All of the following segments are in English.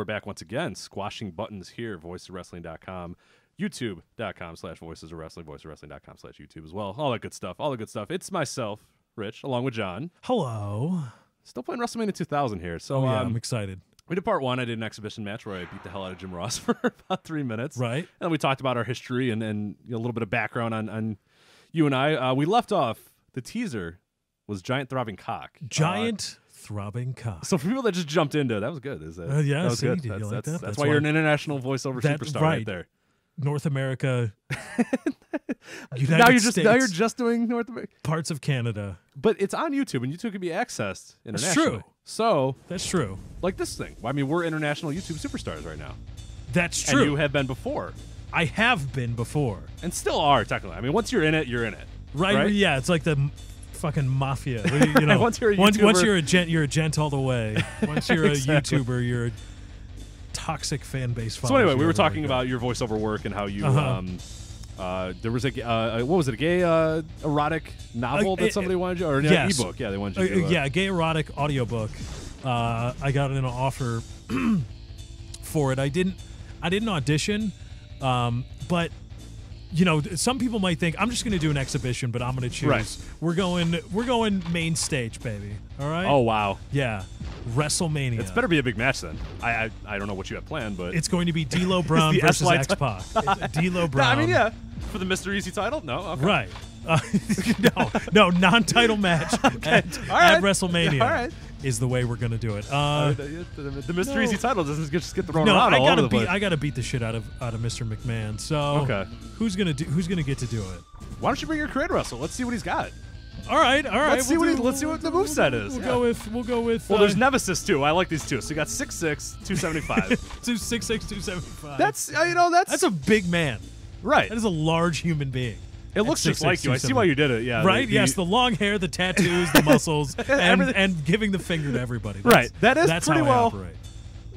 we're back once again, squashing buttons here, voicesofwrestling.com, youtube.com slash voices of wrestling, voicesofwrestling.com slash YouTube as well. All that good stuff. All the good stuff. It's myself, Rich, along with Jon. Hello. Still playing WrestleMania 2000 here. So Oh yeah, um, I'm excited. we did part one. I did an exhibition match where I beat the hell out of Jim Ross for about three minutes. Right. And we talked about our history and, and you know, a little bit of background on, on you and I. Uh, we left off, the teaser was Giant Throbbing Cock. Uh, Giant throbbing cock. so for people that just jumped into it, that was good. Is that, Uh, yeah, that was see, good. That's, like that's, that? that's That's why, you're an international voiceover That- superstar right, right. there. North America. United now you're just States, now you're just doing North America, parts of Canada. but it's on YouTube and YouTube can be accessed That's internationally. true. So That's true. like this thing. I mean, we're international YouTube superstars right now, That's and true. you have been before, I have been before. and still are technically. I mean, once you're in it, you're in it. Right? Right? Yeah, it's like the fucking mafia. You know, Once you're a once, once you're a gent, you're a gent all the way. Once you're a YouTuber, you're a toxic fan base. So anyway, we were talking about your voiceover work and how you. Uh-huh. Um, uh, there was a uh, what was it? A gay uh, erotic novel Uh, that uh, somebody wanted you, or an yes. ebook? Yeah, they wanted Uh, you to. uh, uh, yeah, gay erotic audiobook. Uh, I got an offer for it. I didn't. I didn't audition, um, but you know, some people might think I'm just going to do an exhibition, but I'm going to choose. Right. We're going. We're going main stage, baby. All right. Oh wow, yeah, WrestleMania. it's better be a big match then. I I, I don't know what you have planned, but It's going to be D'Lo Brown versus X Pac. D'Lo No, Brown. I mean yeah, for the Mr. Easy title. No, okay. Right. Uh, no, no, non-title match at, All at right. WrestleMania All right. Is the way we're going to do it. Uh, the, the, the Mr. no. Easy title doesn't just get thrown no, around I all over gotta the beat. place. I gotta beat the shit out of out of Mr. McMahon. So Okay. who's gonna do? Who's gonna get to do it? Why don't you bring your creator wrestle? Let's see what he's got. All right, all right. Let's see we'll what he- do- let's see what the moveset is, We'll yeah. go with. We'll go with. Well, uh, there's Nemesis too. I like these two. So you got 6'6", 275. two six six two seventy five. that's uh, you know that's that's a big man. right. That is a large human being. It looks just like you. I see why you did it. Yeah. Right? the- yes, the- long hair, the tattoos, the muscles, and, and giving the finger to everybody. Right. That's- That is that's pretty how well- I operate.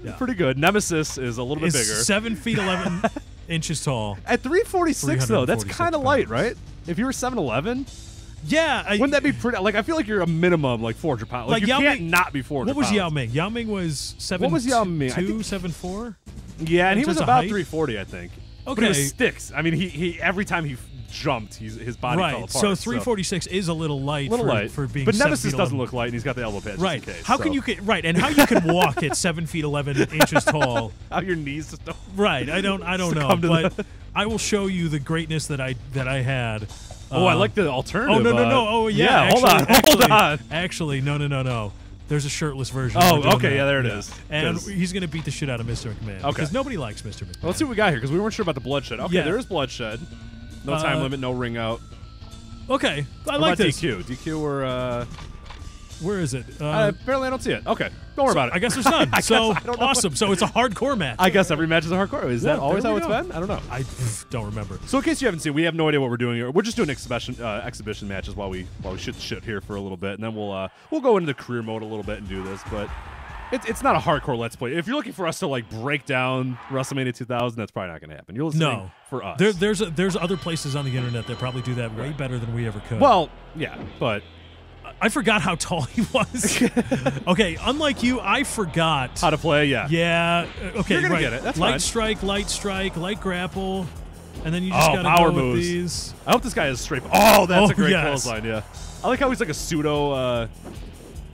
Yeah. pretty good. Nemesis is a little bit Is bigger. seven feet eleven inches tall. At 346 though, that's kind of light, right? If you were 7'11, Yeah, I, wouldn't that be pretty? Like I feel like you're a minimum like 400 pounds. Like, Like you Yao can't Ming- not be 400. What was pounds. Yao Ming? Yao Ming was seven. What was Yao Ming? Two, think- seven four. Yeah, and he was about height? 340, I think. Okay, But he was sticks. I mean, he he every time he jumped, he's, his body fell Right. apart. So three forty six is a little light. little for, light for being. But Nemesis doesn't 11. look light, and he's got the elbow pads Right. just in case. How can you get right? And how you can walk at seven feet eleven inches tall? How your knees just don't. Right. I don't. I don't know. But the- I will show you the greatness that I that I had. Oh, I Uh, like the alternative. Oh no no uh, no! Oh yeah! hold actually, on, actually, hold on. Actually, no no no no. There's a shirtless version. Oh, okay, that. yeah, there it is and he's gonna beat the shit out of Mr. McMahon. Okay. Because nobody likes Mr. McMahon. Well, let's see what we got here because we weren't sure about the bloodshed. Okay, Yeah. there is bloodshed. No time Uh, limit, no ring out. Okay, I What like about this. DQ? DQ or uh, Where is it? Uh, uh, apparently I don't see it. Okay, don't worry about it. I guess there's none. Guess- so I don't know awesome. So it's a hardcore match. I guess every match is a hardcore. Is Yeah, that always there how we it's go. been? I don't know. I pff, don't remember. So in case you haven't seen, we have no idea what we're doing here. We're just doing exhibition uh, exhibition matches while we while we shit the shit here for a little bit, and then we'll uh, we'll go into the career mode a little bit and do this. But it's it's not a hardcore let's play. If you're looking for us to like break down WrestleMania 2000, that's probably not going to happen. You're listening No, for us. There, there's a, there's other places on the internet that probably do that way better than we ever could. well, yeah, but I forgot how tall he was. okay, unlike you, I forgot. how to play? Yeah. yeah. Okay. You're gonna right. get it. That's light fine. strike, light strike, light grapple, and then you just Oh, gotta power go with these. I hope this guy is straight. Oh, that's Oh, a great yes. clothesline. Yeah, I like how he's like a pseudo. Uh,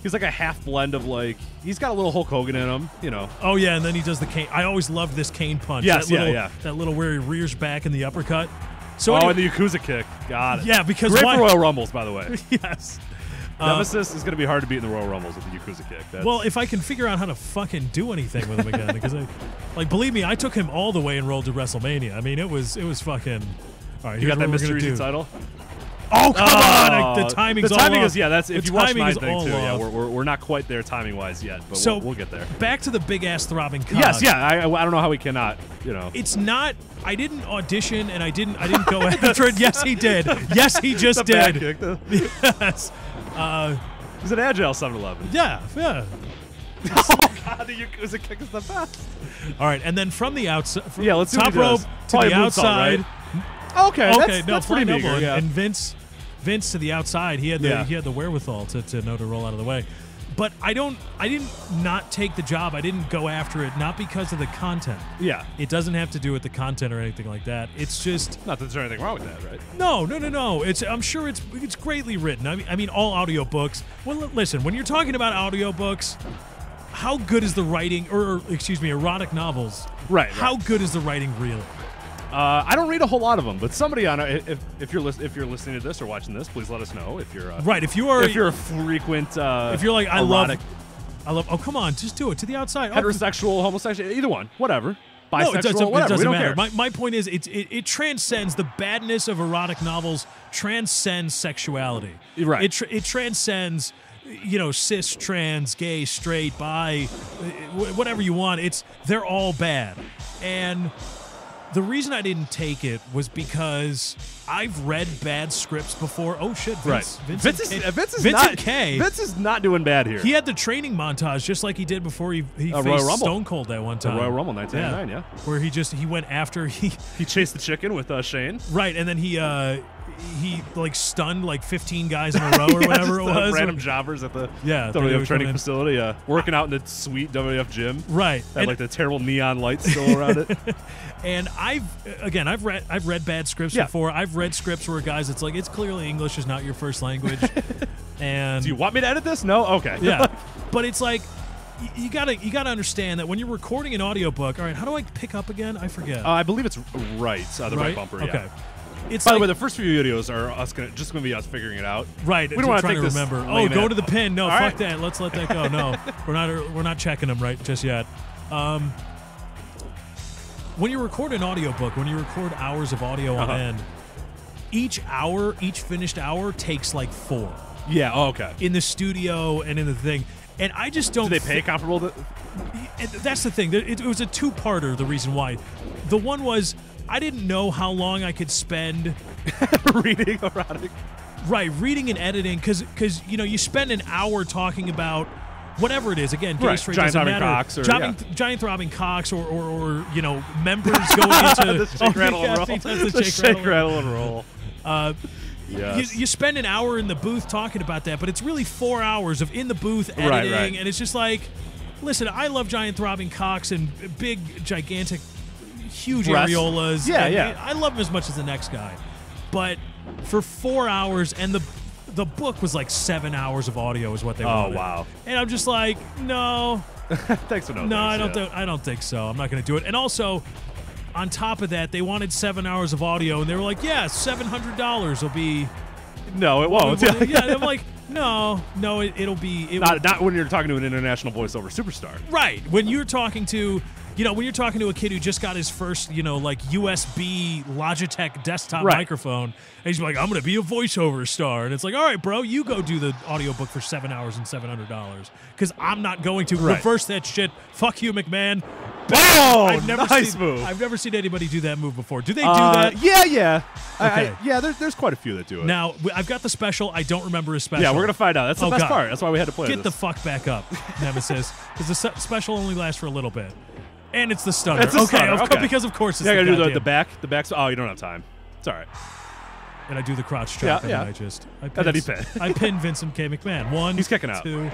he's like a half blend of like he's got a little Hulk Hogan in him. You know. Oh yeah, and then he does the cane. I always loved this cane punch. Yes, that yeah, little, yeah. That little where he rears back in the uppercut. So oh, anyway- and the Yakuza kick. Got it. Yeah, because great why- for Royal Rumbles, by the way. yes. Uh, Nemesis is going to be hard to beat in the Royal Rumbles with the Yakuza kick. That's, Well, if I can figure out how to fucking do anything with him again, because I, like, believe me, I took him all the way and rolled to WrestleMania. I mean, it was it was fucking. All right, you got that what we're Mr. gonna Easy do. title. Oh come on! The Oh, timing's the all timing off. is yeah. That's if The you watch my thing too. Yeah, we're, we're, we're not quite there timing wise yet, but So we'll, we'll get there. Back to the big ass throbbing cock. Yes, yeah. I, I don't know how we cannot. You know. It's not. I didn't audition, and I didn't. I didn't go after it. Yes, he did. Yes, he just did. kick, Yes. Uh, he's an agile 7-Eleven. yeah. Yeah. oh God, the Yakuza kick is the best. All right, and then from the outside, Yeah, let's top rope does. to Probably the outside. right? Okay, Okay, that's, no, that's pretty flying meager. Yeah. and Vince, Vince to the outside. He had the Yeah. he had the wherewithal to, to know to roll out of the way. but I don't. I didn't not take the job. I didn't go after it not because of the content. Yeah. It doesn't have to do with the content or anything like that. It's just Not that there's anything wrong with that, right? no, no, no, no. It's I'm sure it's it's greatly written. I mean, I mean all audiobooks. Well, listen, when you're talking about audiobooks, how good is the writing or, or excuse me, erotic novels? Right, How right. good is the writing really? Uh, I don't read a whole lot of them, but somebody on if, if you're if you're listening to this or watching this, please let us know if you're uh, Right. If you are if you're a frequent uh, if you're like I erotic, love I love oh come on, just do it to the outside. Heterosexual, homosexual, either one, whatever, bisexual, no, it doesn't, it doesn't matter. care. My, my point is, it, it, it transcends the badness of erotic novels, transcends sexuality. Right. It, tr- it transcends, you know, cis, trans, gay, straight, bi, whatever you want. It's they're all bad, and the reason I didn't take it was because I've read bad scripts before. Oh shit, Vince, right. Vincent Vince is, K- uh, Vince is Vincent not K. Vince is not doing bad here. He had the training montage just like he did before he, he Uh, faced. Stone Cold that one time. Royal Rumble 1999, yeah. Where he just he went after he he chased the chicken with uh, Shane. right, and then he uh he like stunned like 15 guys in a row or Yeah, whatever it was. random jobbers at the Yeah, WWF training facility, uh, working out in the sweet WWF gym. Right. Had And, like the terrible neon lights still around it. and I've again I've read I've read bad scripts Yeah. before. I've read scripts where guys it's like it's clearly English is not your first language. and Do you want me to edit this? No? Okay. yeah. But it's like you gotta you gotta understand that when you're recording an audiobook, all right, how do I pick up again? I forget. Uh, I believe it's right, uh, the right, bumper. Okay. Yeah. It's By like, the way, the first few videos are us gonna just gonna be us figuring it out. Right. We don't take to remember. Oh, go at- to the pin. No, All fuck right. that. Let's let that go. No, we're not. We're not checking them right just yet. Um, when you record an audiobook, when you record hours of audio on Uh-huh. end, each hour, each finished hour takes like four Yeah. Oh, okay. in the studio and in the thing. And I just don't. Do they pay comparable? To, and that's the thing. It, it was a two-parter. The reason why, the one was I didn't know how long I could spend reading erotic? Right, reading and editing, because because you know you spend an hour talking about whatever it is. Again, gay, Right, straight giant doesn't throbbing matter. cocks or- giant, giant throbbing cocks, or, or or you know members going into the shake, rattle, yeah, and roll. he The shake, rattle, and roll. Uh, Yes. you, you spend an hour in the booth talking about that, but it's really four hours of in the booth editing, Right, right. and it's just like, listen, I love giant throbbing cocks and big, gigantic, huge Breasts. areolas. Yeah, and yeah. I love him as much as the next guy, but for four hours, and the the book was like seven hours of audio, is what they Oh, wanted. wow. And I'm just like, no, Thanks for no. no, I don't. yeah. Think, I don't think so. I'm not going to do it. And also, on top of that, they wanted seven hours of audio, and they were like, "Yeah, seven hundred dollars will be." No, it won't. yeah, and I'm like, no, no, it, it'll be. It not, not when you're talking to an international voiceover superstar. right when you're talking to. You know, when you're talking to a kid who just got his first, you know, like USB Logitech desktop Right. microphone, and he's like, I'm going to be a voiceover star. And it's like, all right, bro, you go do the audiobook for seven hours and $700. Because I'm not going to Right. reverse that shit. Fuck you, McMahon. Wow, I've never nice seen, move. I've never seen anybody do that move before. Do they do Uh, that? Yeah, yeah. I- I- Okay. yeah, there's, there's quite a few that do it. Now, I've got the special. I don't remember his special. yeah, we're gonna find out. That's the Oh, best God. part. That's why we had to play Get this. the fuck back up, Nemesis, because the special only lasts for a little bit, and it's the stunner. It's okay, stunner, of okay. course, because of course it's yeah, I gotta do the, the back. The back. Oh, you don't have time. It's all right. and I do the crotch chop, Yeah, and yeah. I just I then he pin, pin. I pin Vincent K. McMahon. One, He's kicking out. two,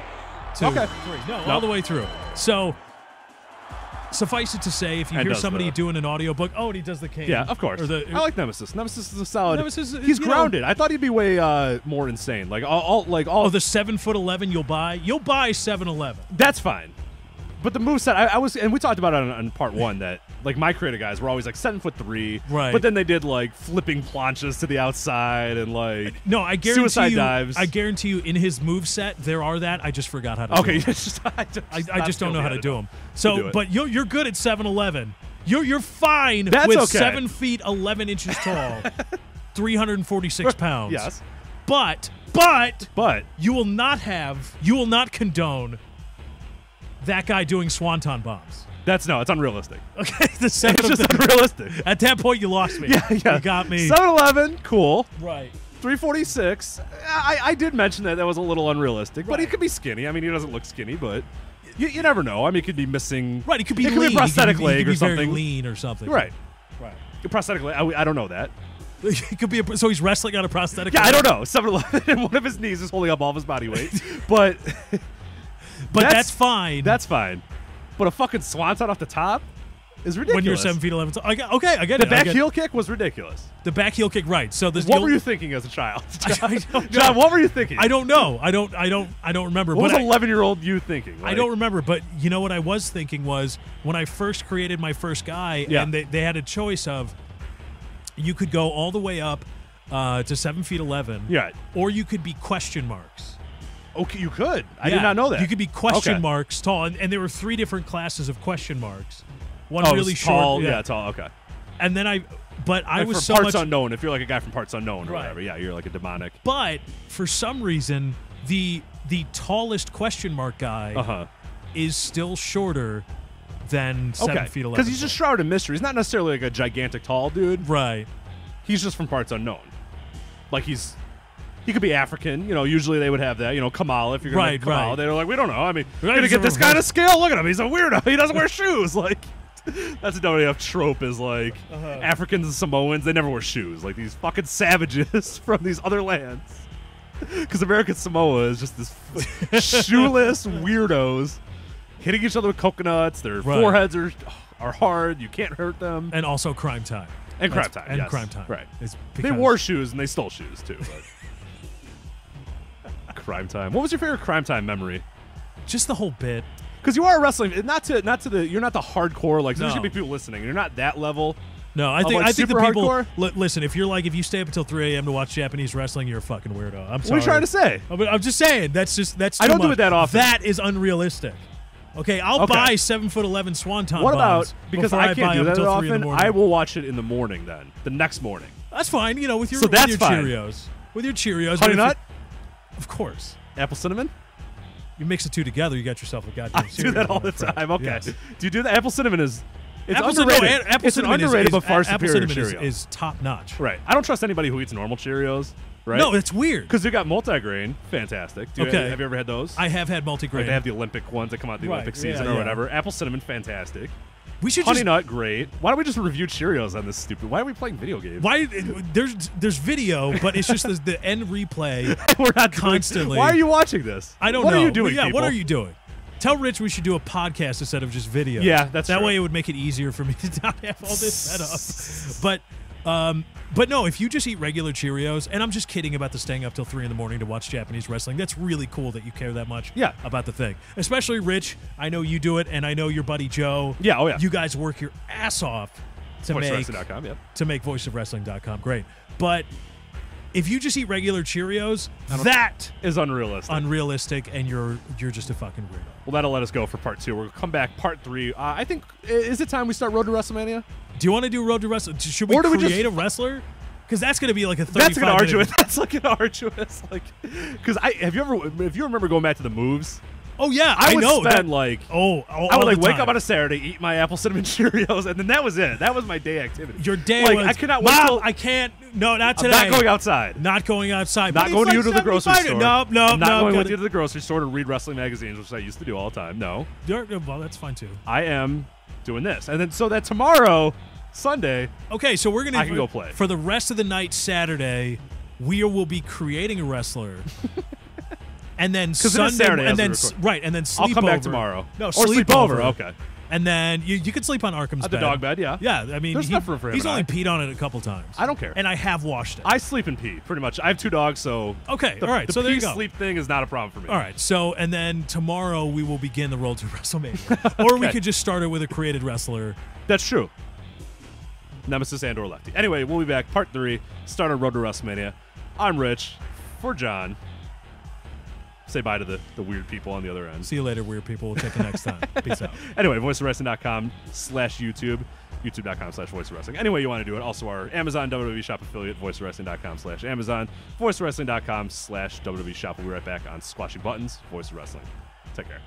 two, Okay. three. No, all the way through. So. Suffice it to say, if you And hear somebody the- doing an audiobook, oh, and he does the cane. Yeah, of course. Or the, I like Nemesis. Nemesis is a solid. Nemesis, he's you know- grounded. I thought he'd be way uh, more insane. Like all, all like all. oh, the seven foot eleven you'll buy. You'll buy seven eleven. that's fine. But the moveset, I, I was, and we talked about it on, on part one that like my creative guys were always like seven foot three, Right. But then they did like flipping planchas to the outside and like No, I guarantee Suicide you. dives. I guarantee you, in his move set, there are that. I just forgot how to. okay, do just, I just, I, I just don't know how to do them. So, do but you're you're good at 7-Eleven. You're you're fine That's with okay. seven feet eleven inches tall, three hundred and forty six pounds. Yes, but but but you will not have you will not condone that guy doing swanton bombs. that's no, it's unrealistic. Okay, the seven It's just unrealistic. At that point, you lost me. Yeah, yeah. You got me. 7-Eleven, cool. right. 346. I, I did mention that that was a little unrealistic, but he could be skinny. I mean, he doesn't look skinny, but you, you never know. I mean, he could be missing. Right. It could be It could lean. be a prosthetic he leg he could or something. lean or something. Right. Right. A prosthetic leg. I, I don't know that. It could be a, so he's wrestling on a prosthetic. Yeah, I don't know. 7 Eleven, and one of his knees is holding up all of his body weight. but but That's- that's, fine. That's fine. But a fucking swanton off the top is ridiculous. when you're seven feet eleven. I get, okay, I get The it. I back heel kick was ridiculous. the back heel kick, right? So this. What were you thinking as a child, Jon? Jon, what were you thinking? I don't know. I don't. I don't. I don't remember. What was 11 year old you thinking? I don't remember, but you know what I was thinking was when I first created my first guy, Yeah. and they, they had a choice of you could go all the way up uh, to seven feet eleven, Yeah. or you could be question marks. Okay, you could. I Yeah. did not know that. You could be question Okay. marks tall, and, and there were three different classes of question marks. One Oh, really short, tall. yeah. Yeah, tall. Okay. and then I, but I Like was so parts much, unknown. If you're like a guy from parts unknown or Right. whatever, yeah, you're like a demonic. but for some reason the the tallest question mark guy Uh huh. is still shorter than seven Okay. feet eleven. Because he's just shrouded in mystery. He's not necessarily like a gigantic tall dude. right. He's just from parts unknown. Like he's. He could be African, you know. Usually they would have that, you know, Kamala. If you're gonna Right, Kamala, right. they're like, we don't know. I mean, we're Right, gonna get this guy to scale. Look at him. He's a weirdo. He doesn't wear shoes. Like, that's a WWF trope. Is like Uh-huh. Africans and Samoans. They never wear shoes. Like these fucking savages from these other lands. Because American Samoa is just this shoeless weirdos hitting each other with coconuts. Their Right. foreheads are are hard. You can't hurt them. and also Cryme Tyme. And Cryme Tyme, And yes. Cryme Tyme. Right. They wore shoes and they stole shoes too. Cryme Tyme. What was your favorite Cryme Tyme memory? just the whole bit. Because you are wrestling, not to not to the. You're not the hardcore. Like there's No. gonna be people listening. You're not that level. No, I think like, I think the people. Li- listen, if you're like if you stay up until 3 a.m. to watch Japanese wrestling, you're a fucking weirdo. I'm sorry. What are you trying to say? I'm just saying that's just that's. I don't do it that often. That is unrealistic. Okay, I'll Okay. buy seven foot eleven swanton. What about because I can't do up that until three in often? I will watch it in the morning. Then the next morning. That's fine. You know, with your So that's with your fine. Cheerios, with your Cheerios, Honey nut, of course. apple cinnamon. You mix the two together, you got yourself a goddamn. I do cereal, that all the friend. time. Okay. Yes. Do you do that? Apple cinnamon is it's apple underrated. no, a- apple it's an cinnamon is- underrated is, but far apple superior cinnamon is, is top notch. right. I don't trust anybody who eats normal Cheerios. Right. No, it's weird. because they got multigrain. Fantastic. Do you, Okay. Have you ever had those? I have had Like multigrain. they have the Olympic ones that come out the Right, Olympic yeah, season or yeah. whatever. Apple cinnamon, fantastic. We should Honey just nut, great. Why don't we just review Cheerios on this stupid? Why are we playing video games? Why uh, there's there's video, but it's just the, the end replay. we're not doing- Constantly. Why are you watching this? I don't what know. What are you doing? Yeah, people? what are you doing? Tell Rich we should do a podcast instead of just video. Yeah, that's that true. way it would make it easier for me to not have all this set up. But um, but no, if you just eat regular Cheerios, and I'm just kidding about the staying up till three in the morning to watch Japanese wrestling. That's really cool that you care that much. Yeah. about the thing. Especially Rich. I know you do it, and I know your buddy Joe. Yeah, oh yeah. You guys work your ass off to make Yep. to make voiceofwrestling.com great. But if you just eat regular Cheerios, that Is unrealistic. unrealistic and you're you're just a fucking weirdo. well, that'll let us go for part two. We'll come back part three. Uh, I think is it time we start Road to WrestleMania? Do you want to do Road to Wrestling? Should we Or do we create just- a wrestler? Because that's going to be like a 35 That's an arduous. minute- That's like an arduous. Like, because I have you ever if you remember going back to the moves, Oh yeah, I, I, would know. spend that- like oh, all, I would like wake up on a Saturday, eat my apple cinnamon Cheerios, and then that was it. That was my day activity. Your day like was, I cannot wait Mom, till I can't. No, not I'm today. not going outside. Not going outside. Not going it's with you to the grocery 75 store. No, no, I'm not no. going with you to the grocery store to read wrestling magazines, which I used to do all the time. No, You're- Well, that's fine too. I am doing this, and then so that tomorrow, Sunday, Okay, so we're gonna. I can go play. for the rest of the night. Saturday, we will be creating a wrestler, and then Sunday, Saturday and then right, and then I'll sleep come back over. tomorrow. No, or sleep, sleep over. Okay, and then you you could sleep on Arkham's at the bed. dog bed. Yeah, Yeah, I mean, There's he- enough room for him he's and only I. peed on it a couple times. I don't care. and I have washed it. I sleep and pee pretty much. I have two dogs, so okay, the, all right. the so there pee you go. sleep thing is not a problem for me. All right, so and then tomorrow we will begin the road to WrestleMania, or we Okay. could just start it with a created wrestler. That's true. Nemesis and or Lefty. Anyway, we'll be back. Part three. Start on Road to WrestleMania. I'm Rich. For Jon. Say bye to the, the weird people on the other end. See you later, weird people. We'll check you next time. Peace out. Anyway, voiceofwrestling.com slash YouTube. YouTube.com slash voice wrestling. Any way you want to do it. Also, our Amazon WWE shop affiliate, voiceofwrestling.com slash Amazon, voiceofwrestling.com slash WWE shop. We'll be right back on Squashing Buttons, Voice of Wrestling. Take care.